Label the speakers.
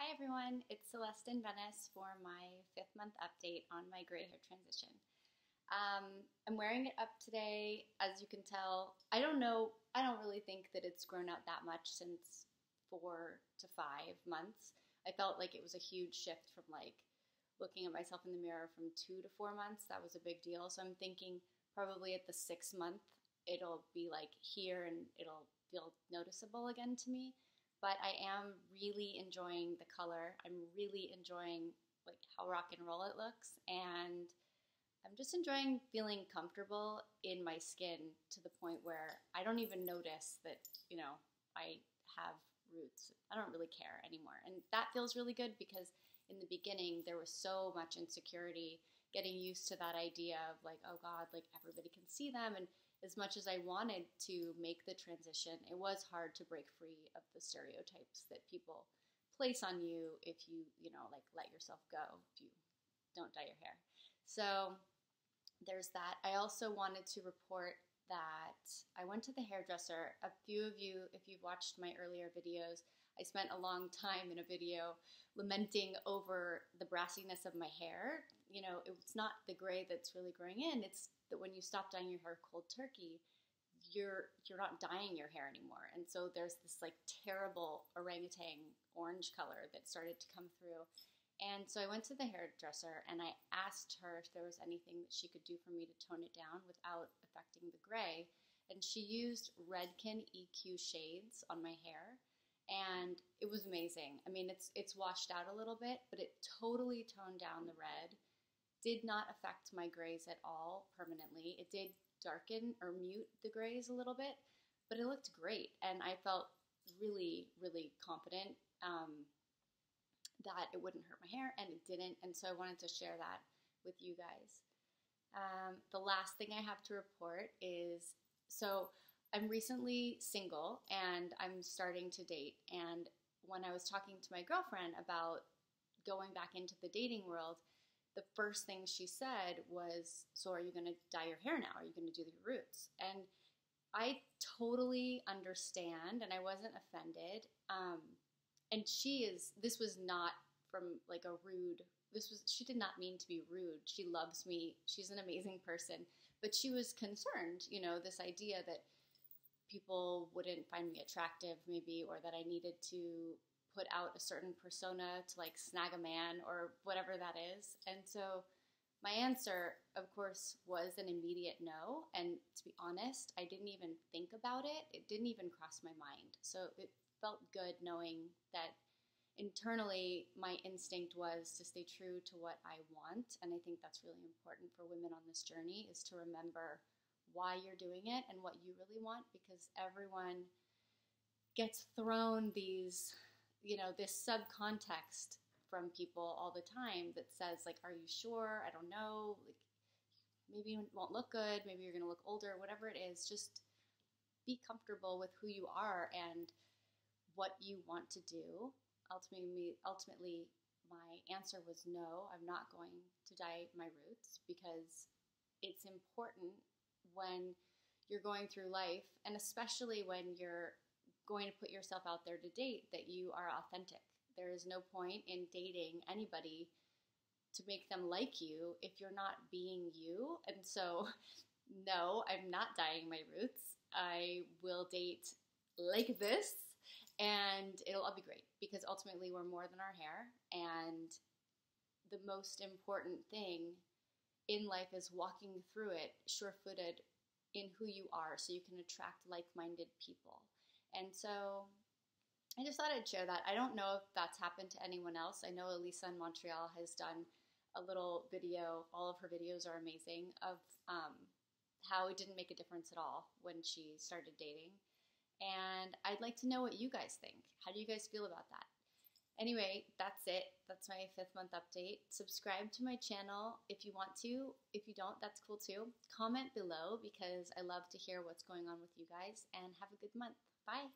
Speaker 1: Hi everyone, it's Celeste in Venice for my fifth month update on my gray hair transition. Um, I'm wearing it up today, as you can tell. I don't know, I don't really think that it's grown out that much since four to five months. I felt like it was a huge shift from like looking at myself in the mirror from two to four months. That was a big deal. So I'm thinking probably at the six month, it'll be like here and it'll feel noticeable again to me but I am really enjoying the color. I'm really enjoying like how rock and roll it looks and I'm just enjoying feeling comfortable in my skin to the point where I don't even notice that, you know, I have roots. I don't really care anymore. And that feels really good because in the beginning there was so much insecurity getting used to that idea of like, oh God, like everybody can see them and as much as I wanted to make the transition, it was hard to break free of the stereotypes that people place on you if you, you know, like let yourself go, if you don't dye your hair. So there's that. I also wanted to report that I went to the hairdresser. A few of you, if you've watched my earlier videos, I spent a long time in a video lamenting over the brassiness of my hair. You know, it's not the gray that's really growing in, it's that when you stop dyeing your hair cold turkey, you're you're not dyeing your hair anymore. And so there's this like terrible orangutan orange color that started to come through. And so I went to the hairdresser and I asked her if there was anything that she could do for me to tone it down without affecting the gray. And she used Redken EQ shades on my hair and it was amazing. I mean, it's it's washed out a little bit, but it totally toned down the red did not affect my grays at all permanently. It did darken or mute the grays a little bit, but it looked great. And I felt really, really confident um, that it wouldn't hurt my hair, and it didn't. And so I wanted to share that with you guys. Um, the last thing I have to report is so I'm recently single and I'm starting to date. And when I was talking to my girlfriend about going back into the dating world, the first thing she said was, So are you going to dye your hair now? Are you going to do your roots? And I totally understand and I wasn't offended. Um, and she is, this was not from like a rude, this was, she did not mean to be rude. She loves me. She's an amazing person. But she was concerned, you know, this idea that people wouldn't find me attractive maybe or that I needed to put out a certain persona to like snag a man or whatever that is. And so my answer, of course, was an immediate no. And to be honest, I didn't even think about it. It didn't even cross my mind. So it felt good knowing that internally my instinct was to stay true to what I want. And I think that's really important for women on this journey is to remember why you're doing it and what you really want because everyone gets thrown these you know, this subcontext from people all the time that says, like, are you sure? I don't know. Like, maybe it won't look good. Maybe you're going to look older, whatever it is. Just be comfortable with who you are and what you want to do. Ultimately, ultimately, my answer was no, I'm not going to dye my roots because it's important when you're going through life, and especially when you're going to put yourself out there to date that you are authentic. There is no point in dating anybody to make them like you if you're not being you. And so, no, I'm not dyeing my roots. I will date like this and it'll all be great because ultimately we're more than our hair. And the most important thing in life is walking through it sure footed in who you are so you can attract like minded people. And so I just thought I'd share that. I don't know if that's happened to anyone else. I know Elisa in Montreal has done a little video. All of her videos are amazing of um, how it didn't make a difference at all when she started dating. And I'd like to know what you guys think. How do you guys feel about that? Anyway, that's it. That's my fifth month update. Subscribe to my channel if you want to. If you don't, that's cool too. Comment below because I love to hear what's going on with you guys and have a good month. Bye.